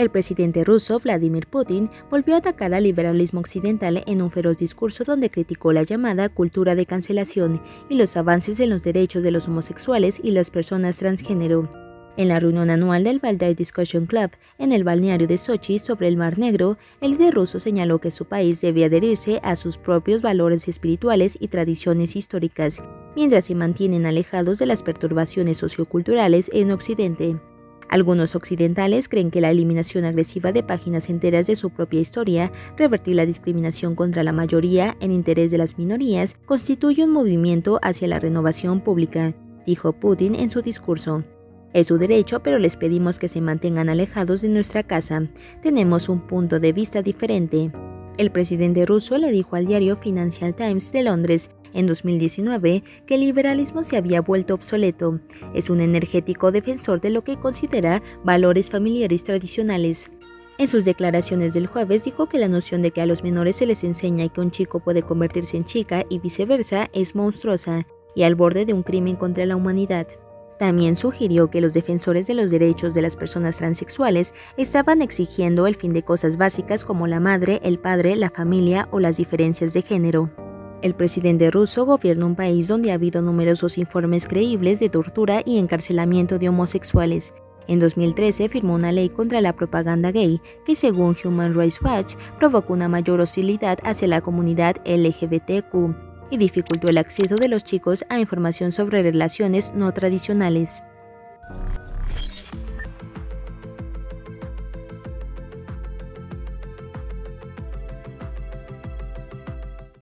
El presidente ruso Vladimir Putin volvió a atacar al liberalismo occidental en un feroz discurso donde criticó la llamada cultura de cancelación y los avances en los derechos de los homosexuales y las personas transgénero. En la reunión anual del Valdai Discussion Club en el balneario de Sochi sobre el Mar Negro, el líder ruso señaló que su país debe adherirse a sus propios valores espirituales y tradiciones históricas, mientras se mantienen alejados de las perturbaciones socioculturales en Occidente. Algunos occidentales creen que la eliminación agresiva de páginas enteras de su propia historia, revertir la discriminación contra la mayoría en interés de las minorías, constituye un movimiento hacia la renovación pública, dijo Putin en su discurso. Es su derecho, pero les pedimos que se mantengan alejados de nuestra casa. Tenemos un punto de vista diferente. El presidente ruso le dijo al diario Financial Times de Londres en 2019 que el liberalismo se había vuelto obsoleto. Es un energético defensor de lo que considera valores familiares tradicionales. En sus declaraciones del jueves dijo que la noción de que a los menores se les enseña que un chico puede convertirse en chica y viceversa es monstruosa y al borde de un crimen contra la humanidad. También sugirió que los defensores de los derechos de las personas transexuales estaban exigiendo el fin de cosas básicas como la madre, el padre, la familia o las diferencias de género. El presidente ruso gobierna un país donde ha habido numerosos informes creíbles de tortura y encarcelamiento de homosexuales. En 2013 firmó una ley contra la propaganda gay que según Human Rights Watch provocó una mayor hostilidad hacia la comunidad LGBTQ y dificultó el acceso de los chicos a información sobre relaciones no tradicionales.